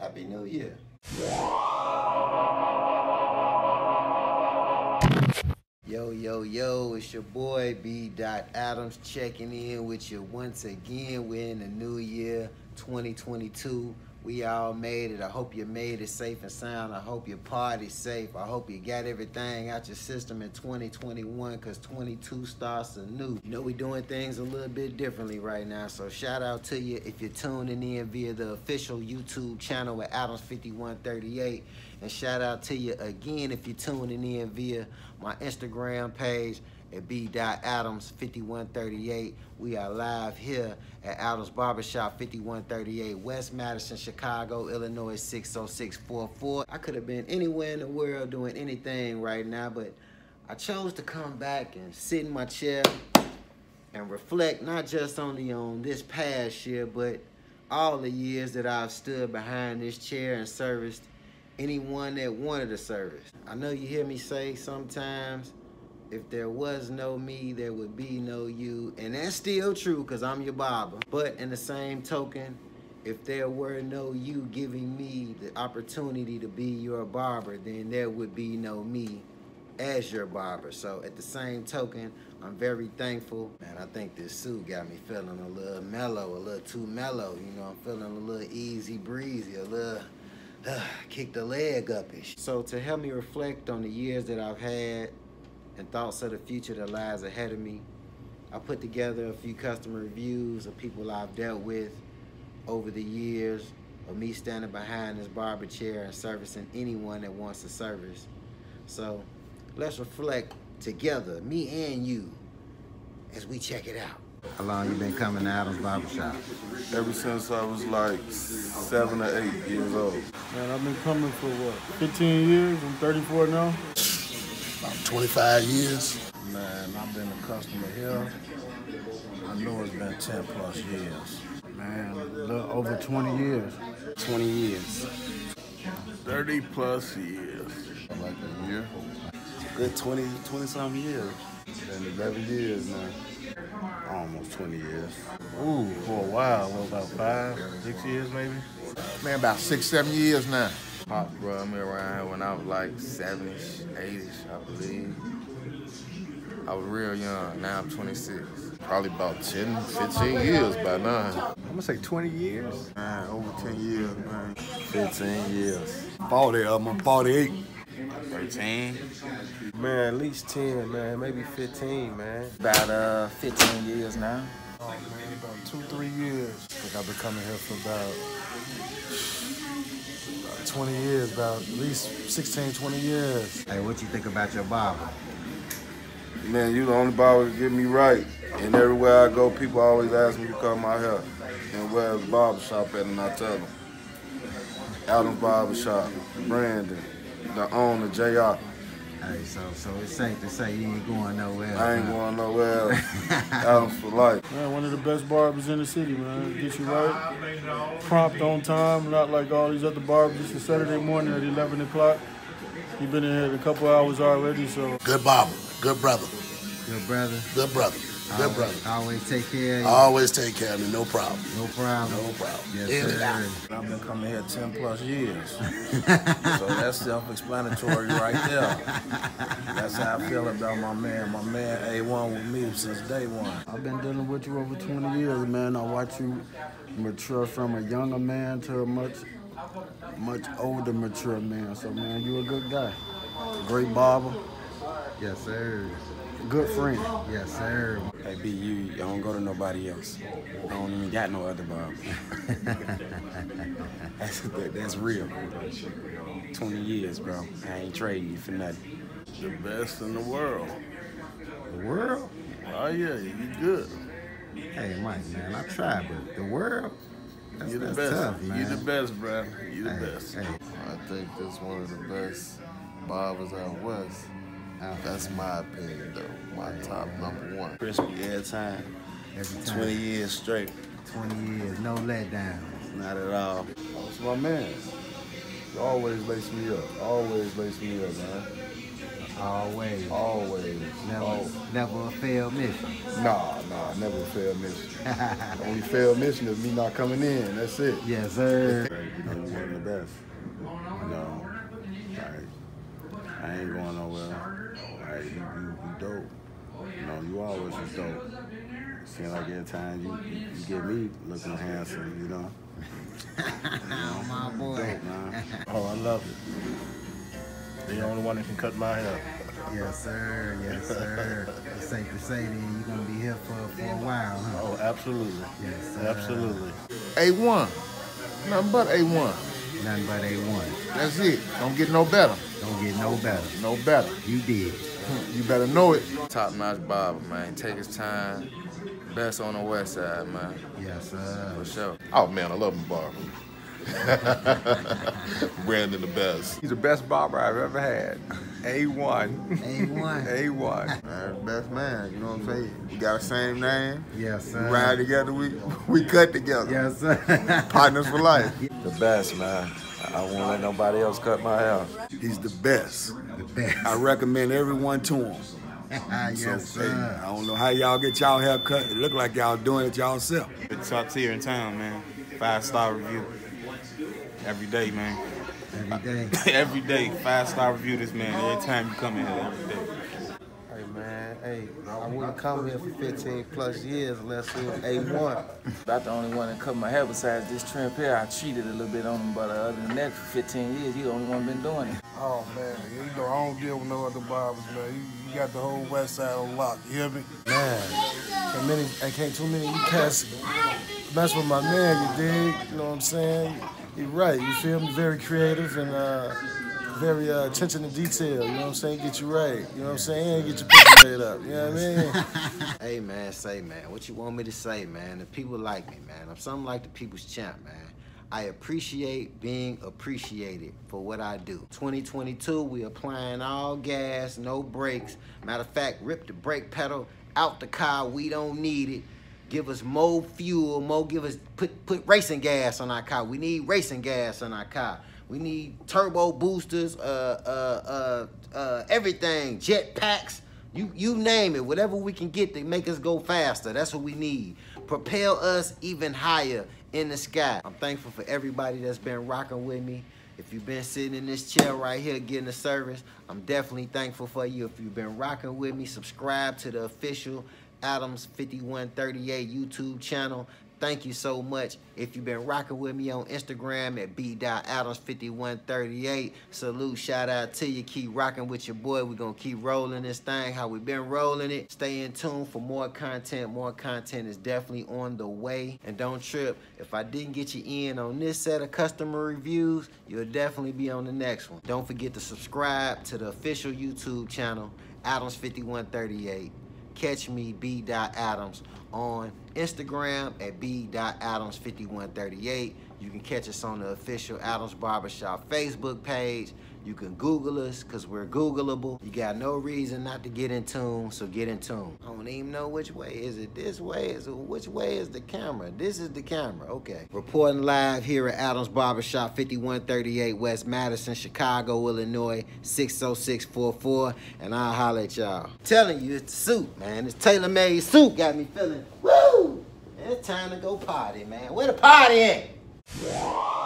Happy New Year. Yo, yo, yo, it's your boy B. Adams checking in with you once again. We're in the new year 2022. We all made it. I hope you made it safe and sound. I hope your party's safe. I hope you got everything out your system in 2021 because 22 starts anew. You know, we're doing things a little bit differently right now. So shout out to you if you're tuning in via the official YouTube channel at Adams5138. And shout out to you again if you're tuning in via my Instagram page at b.adams5138. We are live here at Adams Barbershop 5138 West Madison, Chicago, Illinois 60644. I could have been anywhere in the world doing anything right now, but I chose to come back and sit in my chair and reflect not just only on this past year, but all the years that I've stood behind this chair and serviced anyone that wanted a service. I know you hear me say sometimes, if there was no me, there would be no you. And that's still true because I'm your barber. But in the same token, if there were no you giving me the opportunity to be your barber, then there would be no me as your barber. So at the same token, I'm very thankful. And I think this suit got me feeling a little mellow, a little too mellow. You know, I'm feeling a little easy breezy, a little uh, kick the leg up-ish. So to help me reflect on the years that I've had and thoughts of the future that lies ahead of me. I put together a few customer reviews of people I've dealt with over the years of me standing behind this barber chair and servicing anyone that wants a service. So let's reflect together, me and you, as we check it out. How long you been coming to Adams Barbershop? Ever since I was like seven or eight years old. Man, I've been coming for what, 15 years? I'm 34 now. About 25 years. Man, I've been a customer here. I know it's been 10 plus years. Man, over 20 years. 20 years. 30 plus years. Like a year. Good 20, 20 something years. Been 11 years now. Almost 20 years. Ooh, for a while. What, about five, six years maybe? Man, about six, seven years now. Pop brought me around when I was like 70s, 80s, I believe. I was real young. Now I'm 26. Probably about 10, 15 years by now. I'm gonna say 20 years. Man, over 10 years, man. 15 years. 40, I'm 48. 13. Man, at least 10, man, maybe 15, man. About uh 15 years now. Oh, man, about two, three years. I think I've been coming here for about, about 20 years, about at least 16, 20 years. Hey, what you think about your barber? Man, you the only barber that get me right. And everywhere I go, people always ask me to cut my hair. And where's the barber shop at? And I tell them. Adams Barber Shop, Brandon, the owner, JR. Hey, so so it's safe to say you ain't going nowhere. I ain't huh? going nowhere else. Adams for life. Man, one of the best barbers in the city, man. Get you right, prompt on time, not like all these other barbers. It's a Saturday morning at 11 o'clock. You've been in here a couple hours already, so Good barber, good brother, Your brother. good brother, good always, brother. Always take care of you. Always take care of me, no problem. no problem. No problem. Yes, Anytime. sir. I've been coming here 10 plus years. so that's self-explanatory right there. That's how I feel about my man. My man A1 with me since day one. I've been dealing with you over 20 years, man. I watch you mature from a younger man to a much, much older mature man. So, man, you a good guy. Great barber, Yes, sir. good friend. Yes, sir. Hey, B, you, you don't go to nobody else. I don't even got no other Bob. that's, that, that's real. 20 years, bro. I ain't trading you for nothing. The best in the world. The world? Oh yeah, you good. Hey, Mike, man, I tried, but the world? That's, You the that's best. tough, man. You the best, Brandon. You the Hey, best. hey. I think this one of the best barbers out west. Out That's my opinion, though. My top number one. Crispy every time. Every time. 20 years straight. 20 years, no letdown. Not at all. That's my man. You always lace me up. Always lace me up, man. Always. Always. Never, Al- never a failed mission. Nah, nah, never a failed mission. Only failed mission is me not coming in. That's it. Yes, sir. You know, one of the best. You know, like, I ain't going nowhere. Like, you, you, you dope. You know, you always was dope. Seems like every time you, you, you get me looking handsome, you know. Oh, my boy. Dope, man. Oh, I love it. The only one that can cut my hair. Yes, sir. Yes, sir. It's safe to say then you're going to be here for, for a while, huh? Oh, absolutely. Yes, sir. Absolutely. A1. Nothing but A1. Nothing but A1. That's it. Don't get no better. Don't get no better. No better. You did. You better know it. Top notch barber, man. Take his time. Best on the west side, man. Yes, sir. For sure. Oh man, I love him, Barber. Brandon the best. He's the best barber I've ever had. A1. A1. A1. Man, best man, you know what I'm saying? We got the same name. Yes, We sir. ride together, we we cut together. Yes, sir. Partners for life. The best, man. I won't let nobody else cut my hair. He's the best. the best. I recommend everyone to him. yes, So, hey, sir. I don't know how y'all get y'all hair cut. It look like y'all doing it yourself. The top tier in town, man. Five star review. Every day, man. Every day. every day, five star review this man. Every time you come in here, every day. Hey man, hey, I wouldn't come here for 15 plus years unless it was A1. About the only one that cut my hair besides this trim here. I cheated a little bit on him, but uh, other than that, for 15 years, you the only one been doing it. Oh man, you know I don't deal with no other barbers, man. You, you got the whole west side on lock. You hear me? Man, can't many, I can't too many. You can't mess with my man. You dig? You know what I'm saying? You're right. You feel me? Very creative and uh, very uh, attention to detail. You know what I'm saying? Get you right. You know what I'm saying? Get your picture laid up. You know what I mean? Hey man, say man, what you want me to say, man? The people like me, man. I'm something like the people's champ, man. I appreciate being appreciated for what I do. 2022, we applying all gas, no brakes. Matter of fact, rip the brake pedal out the car. We don't need it. Give us more fuel, more give us put put racing gas on our car. We need racing gas on our car. We need turbo boosters, uh, uh, uh, uh, everything, jet packs. You you name it, whatever we can get to make us go faster. That's what we need. Propel us even higher in the sky. I'm thankful for everybody that's been rocking with me. If you've been sitting in this chair right here getting the service, I'm definitely thankful for you. If you've been rocking with me, subscribe to the official Adams 5138 YouTube channel. Thank you so much. If you've been rocking with me on Instagram at b.adams5138, salute, shout out to you. Keep rocking with your boy. We're going to keep rolling this thing how we've been rolling it. Stay in tune for more content. More content is definitely on the way. And don't trip. If I didn't get you in on this set of customer reviews, you'll definitely be on the next one. Don't forget to subscribe to the official YouTube channel, Adams5138 catch me b.adams on instagram at b.adams5138 you can catch us on the official adams barbershop facebook page. You can google us because we're googleable. You got no reason not to get in tune so get in tune. I don't even know which way is it this way is it which way is the camera? This is the camera okay. Reporting live here at adams barbershop 5138 west madison chicago illinois 60644 and i'll holler at y'all. Telling you it's the suit man. This tailor-made suit. Got me feeling woo! It's time to go party man. Where the party at Wow.